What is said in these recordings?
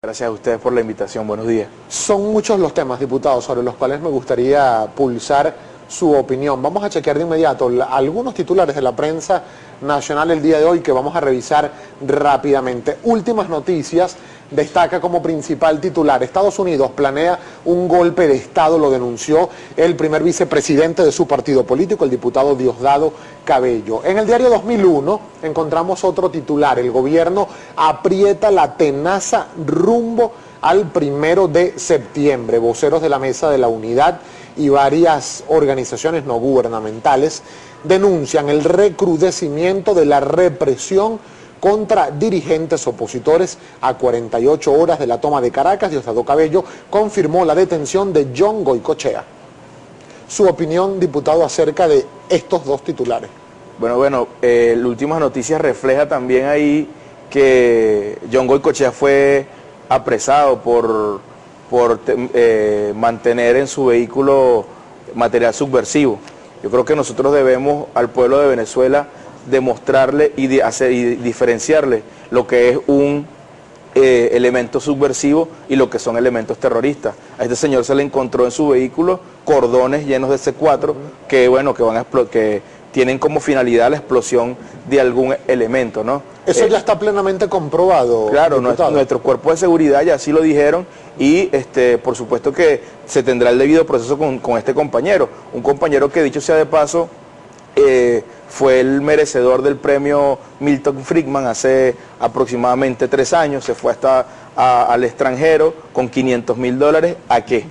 Gracias a ustedes por la invitación. Buenos días. Son muchos los temas, diputados, sobre los cuales me gustaría pulsar su opinión. Vamos a chequear de inmediato algunos titulares de la prensa nacional el día de hoy que vamos a revisar rápidamente. Últimas noticias destaca como principal titular. Estados Unidos planea un golpe de Estado, lo denunció el primer vicepresidente de su partido político, el diputado Diosdado Cabello. En el diario 2001 encontramos otro titular. El gobierno aprieta la tenaza rumbo al primero de septiembre. Voceros de la Mesa de la Unidad y varias organizaciones no gubernamentales denuncian el recrudecimiento de la represión contra dirigentes opositores a 48 horas de la toma de Caracas. Diosdado Cabello confirmó la detención de John Goicochea. Su opinión, diputado, acerca de estos dos titulares. Bueno, bueno, eh, la última noticia refleja también ahí que John Goicochea fue apresado por, por eh, mantener en su vehículo material subversivo. Yo creo que nosotros debemos al pueblo de Venezuela demostrarle y, de hacer, y diferenciarle lo que es un eh, elemento subversivo y lo que son elementos terroristas. A este señor se le encontró en su vehículo cordones llenos de C4 que bueno que van a que tienen como finalidad la explosión de algún elemento, ¿no? Eso ya eh, está plenamente comprobado. Claro, nuestro, cuerpo de seguridad ya así lo dijeron y este, por supuesto que se tendrá el debido proceso con, con este compañero, un compañero que dicho sea de paso eh, fue el merecedor del premio Milton Friedman hace aproximadamente tres años, se fue hasta al extranjero con 500 mil dólares, ¿a qué?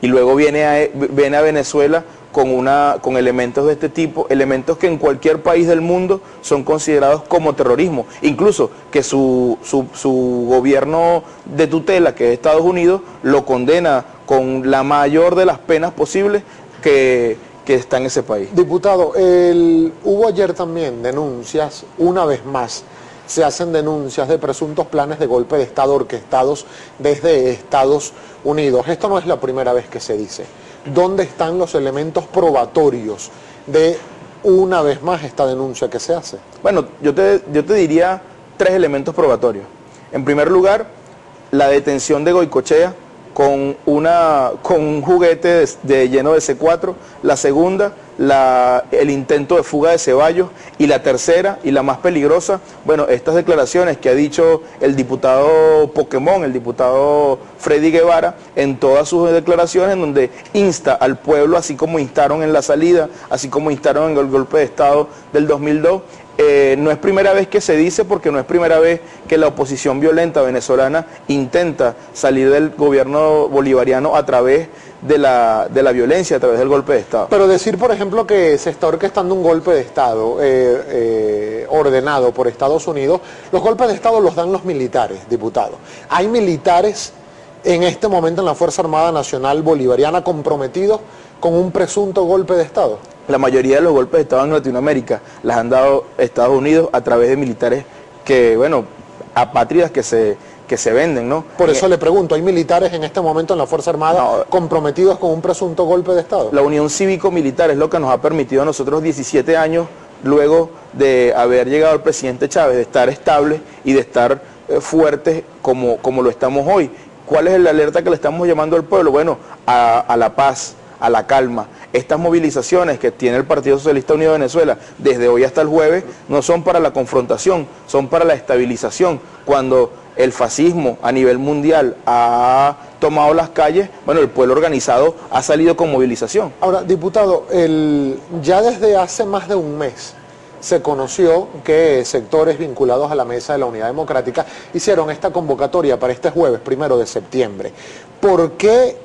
Y luego viene a, viene a Venezuela con, una, con elementos de este tipo, elementos que en cualquier país del mundo son considerados como terrorismo, incluso que su, su, su gobierno de tutela, que es Estados Unidos, lo condena con la mayor de las penas posibles que que está en ese país. Diputado, el, hubo ayer también denuncias, una vez más, se hacen denuncias de presuntos planes de golpe de Estado orquestados desde Estados Unidos. Esto no es la primera vez que se dice. ¿Dónde están los elementos probatorios de una vez más esta denuncia que se hace? Bueno, yo te, yo te diría tres elementos probatorios. En primer lugar, la detención de Goicochea, con, una, con un juguete de, lleno de C4, la segunda, la, el intento de fuga de Ceballos, y la tercera, y la más peligrosa, bueno, estas declaraciones que ha dicho el diputado Pokémon, el diputado Freddy Guevara, en todas sus declaraciones, en donde insta al pueblo, así como instaron en la salida, así como instaron en el golpe de Estado del 2002, eh, no es primera vez que se dice porque no es primera vez que la oposición violenta venezolana intenta salir del gobierno bolivariano a través de la, de la violencia, a través del golpe de Estado. Pero decir, por ejemplo, que se está orquestando un golpe de Estado eh, eh, ordenado por Estados Unidos, los golpes de Estado los dan los militares, diputados. Hay militares en este momento en la Fuerza Armada Nacional Bolivariana comprometidos con un presunto golpe de Estado. La mayoría de los golpes de Estado en Latinoamérica las han dado Estados Unidos a través de militares que, bueno, apátridas que se, que se venden, ¿no? Por eso le pregunto, ¿hay militares en este momento en la Fuerza Armada comprometidos con un presunto golpe de Estado? La unión cívico-militar es lo que nos ha permitido a nosotros 17 años luego de haber llegado el presidente Chávez, de estar estable y de estar eh, fuertes como, como lo estamos hoy. ¿Cuál es la alerta que le estamos llamando al pueblo? Bueno, a, a la paz, a la calma. Estas movilizaciones que tiene el Partido Socialista Unido de Venezuela desde hoy hasta el jueves no son para la confrontación, son para la estabilización. Cuando el fascismo a nivel mundial ha tomado las calles, bueno, el pueblo organizado ha salido con movilización. Ahora, diputado, el, ya desde hace más de un mes se conoció que sectores vinculados a la Mesa de la Unidad Democrática hicieron esta convocatoria para este jueves, primero de septiembre. ¿Por qué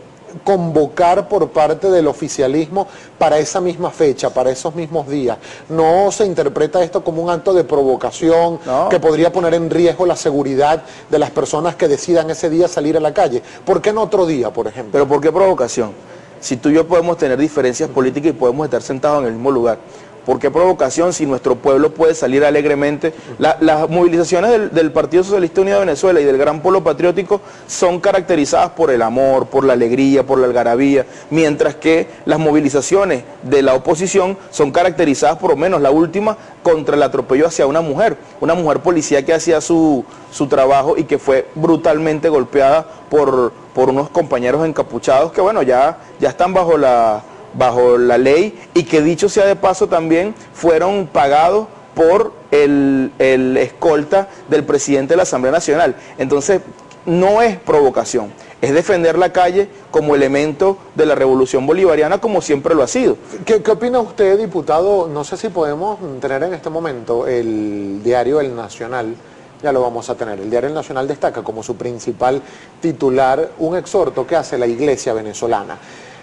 convocar por parte del oficialismo para esa misma fecha, para esos mismos días. No se interpreta esto como un acto de provocación que podría poner en riesgo la seguridad de las personas que decidan ese día salir a la calle. ¿Por qué no otro día, por ejemplo? Pero ¿por qué provocación? Si tú y yo podemos tener diferencias políticas y podemos estar sentados en el mismo lugar, ¿Por qué provocación si nuestro pueblo puede salir alegremente? las movilizaciones del, Partido Socialista Unido de Venezuela y del Gran Polo Patriótico son caracterizadas por el amor, por la alegría, por la algarabía, mientras que las movilizaciones de la oposición son caracterizadas, por lo menos la última, contra el atropello hacia una mujer, una mujer policía que hacía su, su trabajo y que fue brutalmente golpeada por, por unos compañeros encapuchados que, bueno, ya, ya están bajo la bajo la ley y que dicho sea de paso también fueron pagados por el, escolta del presidente de la Asamblea Nacional. Entonces, no es provocación, es defender la calle como elemento de la revolución bolivariana como siempre lo ha sido. ¿Qué, ¿Qué, opina usted, diputado? No sé si podemos tener en este momento el diario El Nacional, ya lo vamos a tener. El diario El Nacional destaca como su principal titular un exhorto que hace la iglesia venezolana.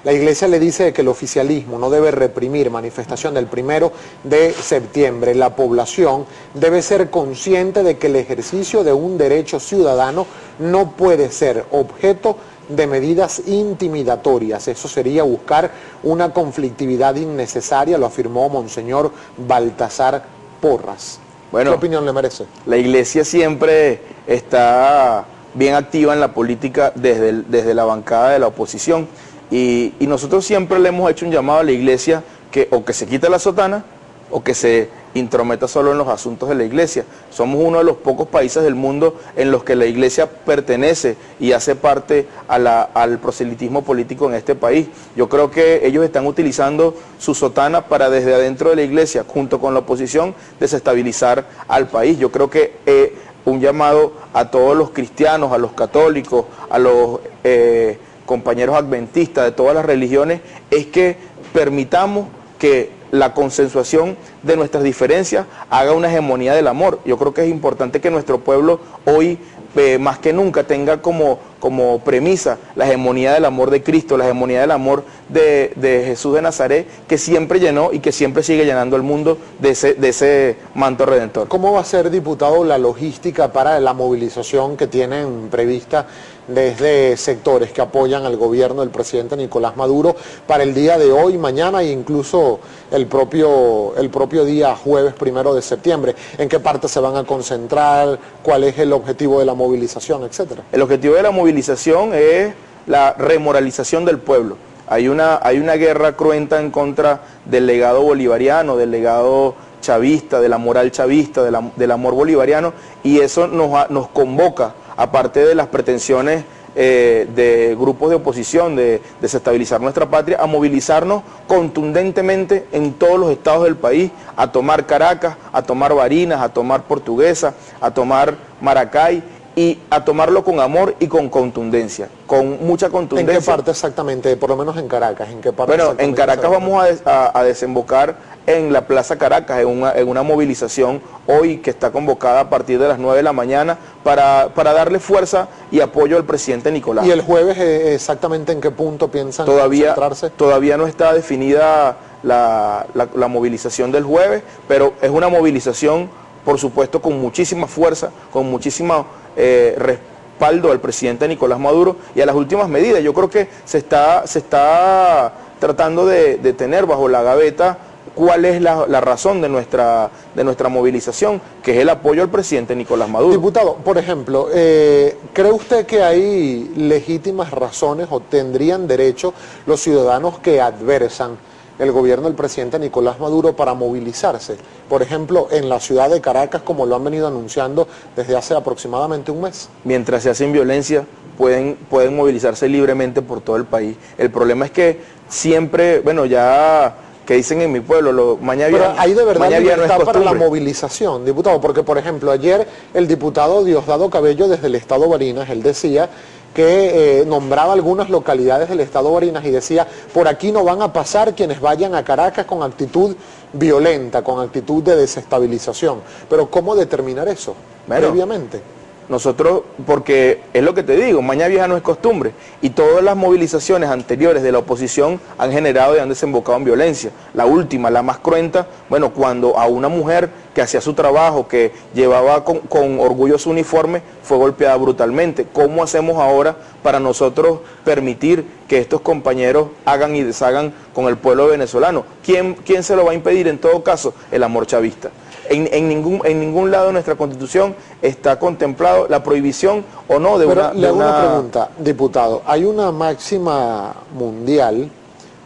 La Iglesia le dice que el oficialismo no debe reprimir manifestación del primero de septiembre. La población debe ser consciente de que el ejercicio de un derecho ciudadano no puede ser objeto de medidas intimidatorias. Eso sería buscar una conflictividad innecesaria, lo afirmó Monseñor Baltasar Porras. Bueno, ¿Qué opinión le merece? La Iglesia siempre está bien activa en la política desde, desde la bancada de la oposición. Y, nosotros siempre le hemos hecho un llamado a la iglesia que o que se quite la sotana o que se intrometa solo en los asuntos de la iglesia. Somos uno de los pocos países del mundo en los que la iglesia pertenece y hace parte al proselitismo político en este país. Yo creo que ellos están utilizando su sotana para desde adentro de la iglesia, junto con la oposición, desestabilizar al país. Yo creo que eh, un llamado a todos los cristianos, a los católicos, a los... Eh, compañeros adventistas de todas las religiones, es que permitamos que la consensuación de nuestras diferencias haga una hegemonía del amor. Yo creo que es importante que nuestro pueblo hoy eh, más que nunca tenga como, como premisa la hegemonía del amor de Cristo, la hegemonía del amor de, Jesús de Nazaret, que siempre llenó y que siempre sigue llenando el mundo de ese, de ese manto redentor. ¿Cómo va a ser, diputado, la logística para la movilización que tienen prevista desde sectores que apoyan al gobierno del presidente Nicolás Maduro para el día de hoy, mañana e incluso el propio, el propio día jueves primero de septiembre? ¿En qué parte se van a concentrar? ¿Cuál es el objetivo de la movilización, etcétera? El objetivo de la movilización es la remoralización del pueblo. Hay una, hay una guerra cruenta en contra del legado bolivariano, del legado chavista, de la moral chavista, del amor bolivariano, y eso nos, nos convoca aparte de las pretensiones eh, de grupos de oposición de desestabilizar nuestra patria, a movilizarnos contundentemente en todos los estados del país, a tomar Caracas, a tomar Barinas, a tomar Portuguesa, a tomar Maracay y a tomarlo con amor y con contundencia, con mucha contundencia. ¿En qué parte exactamente, por lo menos en Caracas? ¿En qué parte bueno, en Caracas vamos a, desembocar en la Plaza Caracas, en una, en una, movilización hoy que está convocada a partir de las 9 de la mañana para, para darle fuerza y apoyo al presidente Nicolás. ¿Y el jueves eh, exactamente en qué punto piensan todavía, Todavía no está definida la, la movilización del jueves, pero es una movilización, por supuesto, con muchísima fuerza, con muchísima eh, respaldo al presidente Nicolás Maduro y a las últimas medidas. Yo creo que se está, se está tratando de, tener bajo la gaveta cuál es la, razón de nuestra, de nuestra movilización, que es el apoyo al presidente Nicolás Maduro. Diputado, por ejemplo, eh, ¿cree usted que hay legítimas razones o tendrían derecho los ciudadanos que adversan el gobierno del presidente Nicolás Maduro para movilizarse, por ejemplo, en la ciudad de Caracas, como lo han venido anunciando desde hace aproximadamente un mes. Mientras se hacen violencia, pueden, pueden movilizarse libremente por todo el país. El problema es que siempre, bueno, ya que dicen en mi pueblo, lo, mañana Pero hay de verdad libertad para la movilización, diputado, porque por ejemplo ayer el diputado Diosdado Cabello desde el Estado Barinas, él decía que eh, nombraba algunas localidades del estado Barinas y decía, por aquí no van a pasar quienes vayan a Caracas con actitud violenta, con actitud de desestabilización. Pero ¿cómo determinar eso previamente? Nosotros, porque es lo que te digo, mañana vieja no es costumbre, y todas las movilizaciones anteriores de la oposición han generado y han desembocado en violencia. La última, la más cruenta, bueno, cuando a una mujer que hacía su trabajo, que llevaba con, orgullo su uniforme, fue golpeada brutalmente. ¿Cómo hacemos ahora para nosotros permitir que estos compañeros hagan y deshagan con el pueblo venezolano? ¿Quién, quién se lo va a impedir en todo caso? El amor chavista. En, ningún, en ningún lado de nuestra Constitución está contemplado la prohibición o no de una... Le hago una... pregunta, diputado. Hay una máxima mundial,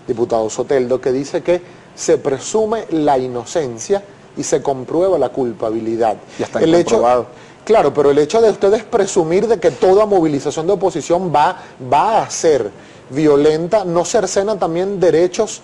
diputado Soteldo, que dice que se presume la inocencia y se comprueba la culpabilidad. Ya está el hecho, Claro, pero el hecho de ustedes presumir de que toda movilización de oposición va, va a ser violenta, ¿no cercena también derechos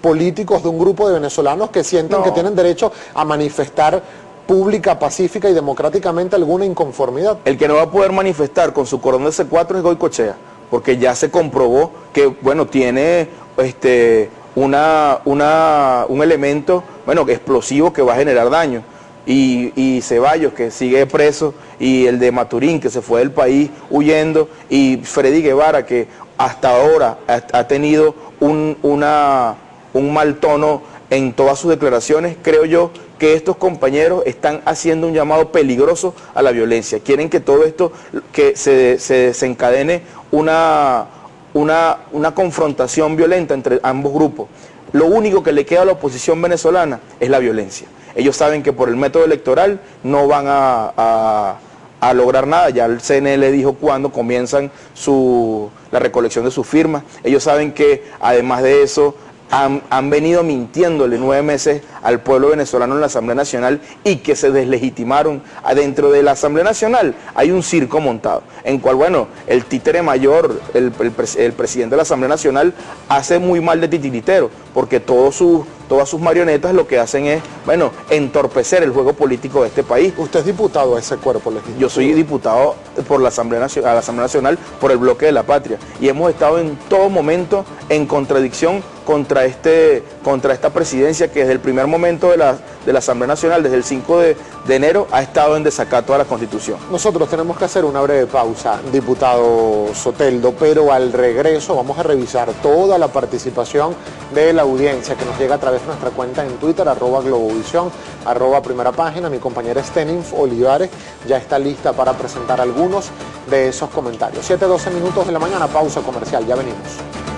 políticos de un grupo de venezolanos que sienten que tienen derecho a manifestar pública, pacífica y democráticamente alguna inconformidad. El que no va a poder manifestar con su cordón de C4 es Goicochea, porque ya se comprobó que, bueno, tiene este, una, una, un elemento, bueno, explosivo que va a generar daño. Y, y, Ceballos, que sigue preso, y el de Maturín, que se fue del país huyendo, y Freddy Guevara, que hasta ahora ha, tenido un, una un mal tono en todas sus declaraciones, creo yo que estos compañeros están haciendo un llamado peligroso a la violencia. Quieren que todo esto, que se, desencadene una, una, una confrontación violenta entre ambos grupos. Lo único que le queda a la oposición venezolana es la violencia. Ellos saben que por el método electoral no van a, a, lograr nada. Ya el CNL dijo cuándo comienzan su, la recolección de sus firmas. Ellos saben que además de eso han, venido mintiéndole nueve meses al pueblo venezolano en la Asamblea Nacional y que se deslegitimaron. Adentro de la Asamblea Nacional hay un circo montado, en cual, bueno, el títere mayor, el, el presidente de la Asamblea Nacional, hace muy mal de titiritero, porque todos sus todas sus marionetas lo que hacen es, bueno, entorpecer el juego político de este país. ¿Usted es diputado a ese cuerpo legislativo? Yo soy diputado por la Asamblea, Nacional, a la Asamblea Nacional por el bloque de la patria y hemos estado en todo momento en contradicción contra, este, contra esta presidencia que desde el primer momento de la, de la Asamblea Nacional, desde el 5 de, de enero, ha estado en desacato a la Constitución. Nosotros tenemos que hacer una breve pausa, diputado Soteldo, pero al regreso vamos a revisar toda la participación de la audiencia que nos llega a través nuestra cuenta en Twitter, arroba Globovisión, arroba primera página. Mi compañera Steninf Olivares ya está lista para presentar algunos de esos comentarios. 7-12 minutos de la mañana, pausa comercial, ya venimos.